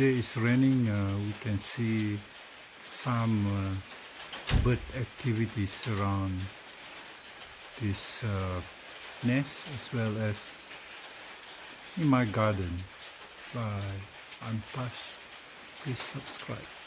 today is raining uh, we can see some uh, bird activities around this uh, nest as well as in my garden. Bye. I'm Pash please subscribe